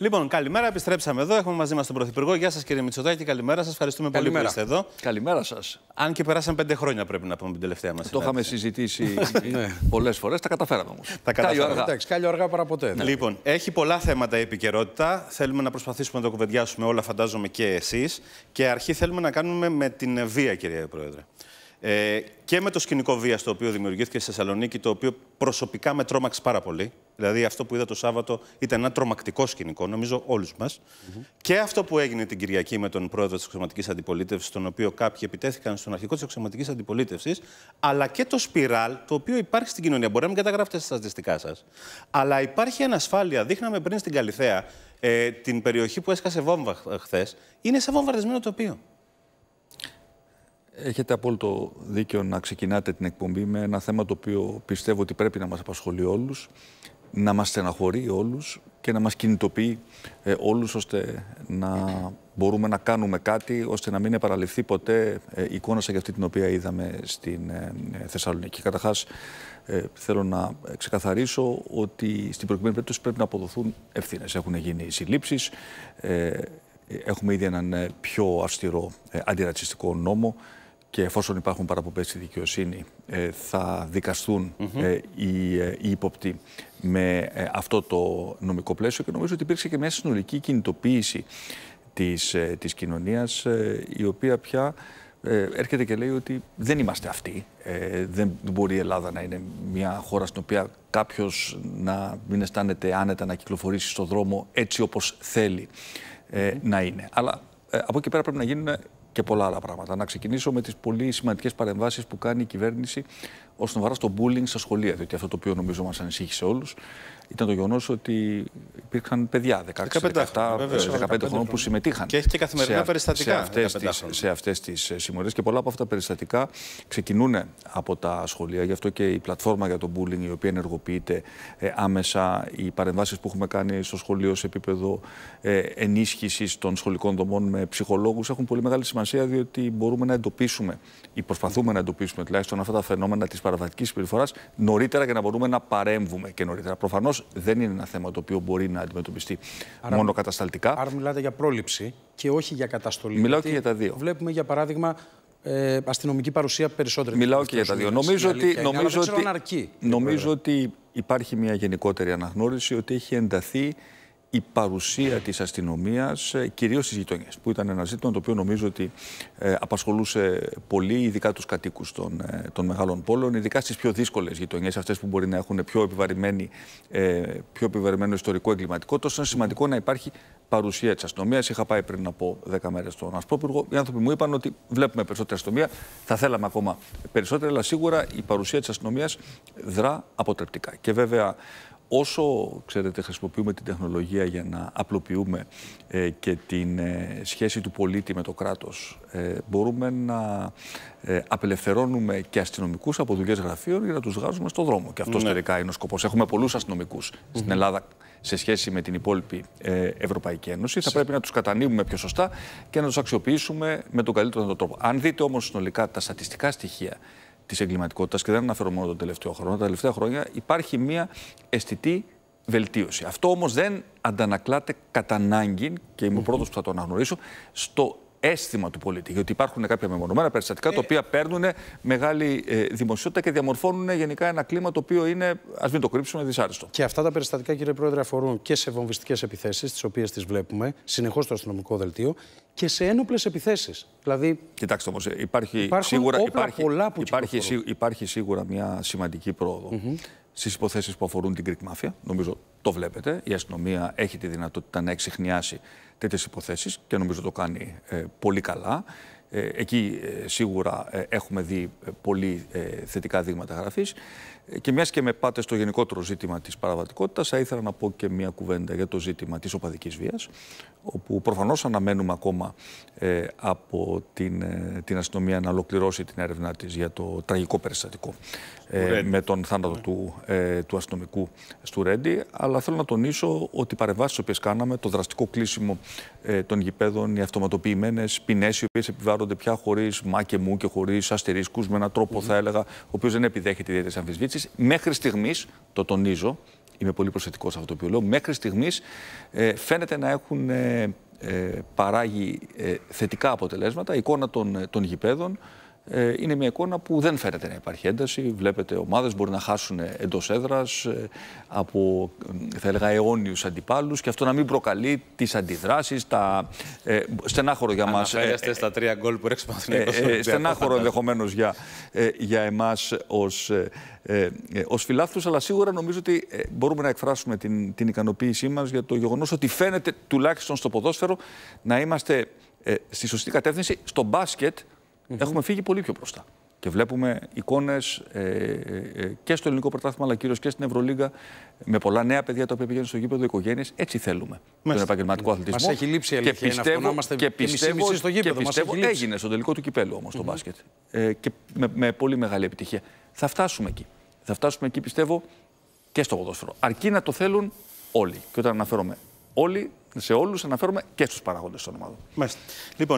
Λοιπόν, καλημέρα. Επιστρέψαμε εδώ. Έχουμε μαζί μας τον Πρωθυπουργό. Γεια σας, κύριε Μητσοτάκη. Καλημέρα σας. Ευχαριστούμε πολύ που είστε εδώ. Καλημέρα σας. Αν και περάσαν πέντε χρόνια, πρέπει να πούμε την τελευταία μας. Το είχαμε συζητήσει πολλές φορές. Τα καταφέραμε όμως. Τα καταφέραμε. Εντάξει, κάλλιο αργά παρά ποτέ. Ναι. Λοιπόν, έχει πολλά θέματα η επικαιρότητα. Θέλουμε να προσπαθήσουμε να το κουβεντιάσουμε όλα, φαντάζομαι και εσείς. Και αρχή θέλουμε να κάνουμε με την βία, κύριε Πρόεδρε. Ε, και με το σκηνικό βίας το οποίο δημιουργήθηκε στη Θεσσαλονίκη, το οποίο προσωπικά με τρόμαξε πάρα πολύ. Δηλαδή, αυτό που είδα το Σάββατο ήταν ένα τρομακτικό σκηνικό, νομίζω όλους μας. Και αυτό που έγινε την Κυριακή με τον πρόεδρο της Αξιωματική Αντιπολίτευσης, τον οποίο κάποιοι επιτέθηκαν στον αρχικό της Αξιωματική Αντιπολίτευσης, αλλά και το σπιράλ το οποίο υπάρχει στην κοινωνία. Μπορεί να μην καταγράφετε στα στατιστικά σας. Αλλά υπάρχει ανασφάλεια. Δείχναμε πριν στην Καλιθέα ε, την περιοχή που έσκασε βόμβα χθες. Είναι σε βομβαρδισμένο τοπίο. Έχετε απόλυτο δίκιο να ξεκινάτε την εκπομπή με ένα θέμα το οποίο πιστεύω ότι πρέπει να μας απασχολεί όλους, να μας στεναχωρεί όλους και να μας κινητοποιεί ε, όλους ώστε να μπορούμε να κάνουμε κάτι ώστε να μην επαραληφθεί ποτέ ε, η εικόνα σαν αυτή την οποία είδαμε στην ε, Θεσσαλονίκη. Καταρχάς ε, θέλω να ξεκαθαρίσω ότι στην προκειμένη περίπτωση πρέπει να αποδοθούν ευθύνες. Έχουν γίνει συλλήψεις, ε, έχουμε ήδη έναν πιο αυστηρό αντιρατσιστικό νόμο και εφόσον υπάρχουν παραπομπές στη δικαιοσύνη ε, θα δικαστούν ε, οι, ε, οι ύποπτοι με αυτό το νομικό πλαίσιο και νομίζω ότι υπήρξε και μια συνολική κινητοποίηση της, της κοινωνίας η οποία πια έρχεται και λέει ότι δεν είμαστε αυτοί. δεν μπορεί η Ελλάδα να είναι μια χώρα στην οποία κάποιος να μην αισθάνεται άνετα να κυκλοφορήσει στον δρόμο έτσι όπως θέλει να είναι. Αλλά από εκεί πέρα πρέπει να γίνουν και πολλά άλλα πράγματα. Να ξεκινήσω με τις πολύ σημαντικές παρεμβάσεις που κάνει η κυβέρνηση όσον αφορά στο bullying στα σχολεία. Διότι αυτό το οποίο νομίζω μας ανησύχησε όλους ήταν το γεγονός ότι υπήρχαν παιδιά 16, 17, 15 χρόνων που συμμετείχαν. Και έχει και καθημερινά σε, περιστατικά. Σε αυτές τις ε, συμμορίες. Και πολλά από αυτά τα περιστατικά ξεκινούν από τα σχολεία. Γι' αυτό και η πλατφόρμα για το bullying, η οποία ενεργοποιείται ε, άμεσα, οι παρεμβάσεις που έχουμε κάνει στο σχολείο σε επίπεδο ε, ενίσχυσης των σχολικών δομών με ψυχολόγους έχουν πολύ μεγάλη σημασία, διότι μπορούμε να εντοπίσουμε ή προσπαθούμε να εντοπίσουμε τουλάχιστον αυτά τα φαινόμενα της παραβατικής συμπεριφοράς νωρίτερα για να μπορούμε να παρέμβουμε και νωρίτερα. Προφανώς δεν είναι ένα θέμα το οποίο μπορεί να αντιμετωπιστεί άρα, μόνο κατασταλτικά. Άρα μιλάτε για πρόληψη και όχι για καταστολή. Μιλάω και για τα δύο. Βλέπουμε για παράδειγμα ε, αστυνομική παρουσία περισσότερη. Μιλάω και για τα δύο. Νομίζω ότι, νομίζω, ότι, νομίζω ότι υπάρχει μια γενικότερη αναγνώριση ότι έχει ενταθεί η παρουσία της αστυνομίας ε, κυρίως στις γειτονιές, που ήταν ένα ζήτημα το οποίο νομίζω ότι ε, απασχολούσε πολύ, ειδικά τους κατοίκους των, ε, των μεγάλων πόλεων, ειδικά στις πιο δύσκολες γειτονιές, αυτές που μπορεί να έχουν πιο, επιβαρημένη, ε, πιο επιβαρημένο ιστορικό εγκληματικό, τόσο είναι σημαντικό να υπάρχει παρουσία της αστυνομίας. Είχα πάει πριν από 10 μέρες στον Ασπρόπυργο. Οι άνθρωποι μου είπαν ότι βλέπουμε περισσότερη αστυνομία, θα θέλαμε ακόμα περισσότερη, αλλά σίγουρα η παρουσία της αστυνομίας δρά αποτρεπτικά. Και βέβαια όσο ξέρετε, χρησιμοποιούμε την τεχνολογία για να απλοποιούμε ε, και την ε, σχέση του πολίτη με το κράτος, ε, μπορούμε να απελευθερώνουμε και αστυνομικούς από δουλειές γραφείων για να τους βγάζουμε στον δρόμο. Και αυτό ναι. τελικά είναι ο σκοπός. Έχουμε πολλούς αστυνομικούς στην Ελλάδα σε σχέση με την υπόλοιπη Ευρωπαϊκή Ένωση. Θα πρέπει να τους κατανοούμε πιο σωστά και να τους αξιοποιήσουμε με τον καλύτερο τρόπο. Αν δείτε όμως συνολικά τα στατιστικά στοιχεία της εγκληματικότητας και δεν αναφέρω μόνο τον τελευταίο χρόνο. Τα τελευταία χρόνια υπάρχει μια αισθητή βελτίωση. Αυτό όμως δεν αντανακλάται κατά ανάγκη, και είμαι ο πρώτος που θα το αναγνωρίσω, στο αίσθημα του πολίτη. Γιατί υπάρχουν κάποια μεμονωμένα περιστατικά τα οποία παίρνουν μεγάλη ε, δημοσιότητα και διαμορφώνουν γενικά ένα κλίμα το οποίο είναι, ας μην το κρύψουμε, δυσάρεστο. Και αυτά τα περιστατικά, κύριε Πρόεδρε, αφορούν και σε βομβιστικές επιθέσεις, τις οποίες τις βλέπουμε συνεχώς στο αστυνομικό δελτίο, και σε ένοπλες επιθέσεις. Δηλαδή. Κοιτάξτε όμως, υπάρχει, σίγουρα, υπάρχει, υπάρχει, υπάρχει, σίγουρα μια σημαντική πρόοδο. Mm -hmm. Στις υποθέσεις που αφορούν την Greek Mafia, νομίζω το βλέπετε. Η αστυνομία έχει τη δυνατότητα να εξηχνιάσει τέτοιες υποθέσεις και νομίζω το κάνει ε, πολύ καλά. Ε, εκεί ε, σίγουρα έχουμε δει πολύ θετικά δείγματα γραφής. Και μιας και με πάτε στο γενικότερο ζήτημα της παραβατικότητας, θα ήθελα να πω και μια κουβέντα για το ζήτημα της οπαδικής βίας, όπου προφανώς αναμένουμε ακόμα από την, την αστυνομία να ολοκληρώσει την έρευνά της για το τραγικό περιστατικό ε, με τον θάνατο του, ε, του αστυνομικού στο Ρέντι. Αλλά θέλω να τονίσω ότι οι παρεμβάσεις τις οποίες κάναμε, το δραστικό κλείσιμο ε, των γηπέδων, οι αυτοματοποιημένες ποινές, οι οποίες επιβάλλονται πια χωρίς μα και μου και χωρίς αστερίσκου, με έναν τρόπο, θα έλεγα, ο οποίος δεν επιδέχεται ιδιαίτερης αμφισβήτησης, μέχρι στιγμής, το τονίζω, είμαι πολύ προσεκτικός σε αυτό το οποίο λέω, μέχρι στιγμής ε, φαίνεται να έχουν ε, ε, παράγει ε, θετικά αποτελέσματα. Η εικόνα των, των γηπέδων ε, είναι μια εικόνα που δεν φαίνεται να υπάρχει ένταση. Βλέπετε, ομάδες μπορεί να χάσουν εντός έδρας ε, από, θα έλεγα, αιώνιους αντιπάλους και αυτό να μην προκαλεί τις αντιδράσεις, τα ε, στενάχωρο για μας. Αναφέρεστε στα τρία γκολ που ρέξουμε ε, Στενάχωρο ενδεχομένως για, για εμάς ως, ε, ως φιλάθλους, αλλά σίγουρα νομίζω ότι μπορούμε να εκφράσουμε την, την ικανοποίησή μας για το γεγονός ότι φαίνεται τουλάχιστον στο ποδόσφαιρο να είμαστε στη σωστή κατεύθυνση. Στο μπάσκετ έχουμε φύγει πολύ πιο μπροστά. Και βλέπουμε εικόνες ε, ε, ε, και στο ελληνικό πρωτάθλημα, αλλά κυρίως και στην Ευρωλίγα, με πολλά νέα παιδιά τα οποία πηγαίνουν στο γήπεδο, οικογένειες. Έτσι θέλουμε Μες. τον επαγγελματικό αθλητισμό. Μα έχει λείψει η αλήθεια, και πιστεύω, είναι αυτό, και πιστεύω, στο γήπεδο. Και πιστεύω έγινε στο τελικό του κυπέλου όμως το μπάσκετ. Ε, και με, με πολύ μεγάλη επιτυχία. Θα φτάσουμε εκεί. Θα φτάσουμε εκεί, πιστεύω, και στο ποδόσφαιρο. Αρκεί να το θέλουν όλοι. Και όταν αναφέρομαι όλοι, σε όλους αναφέρομαι και στους παράγοντες των ομάδων. Μάλιστα. Λοιπόν,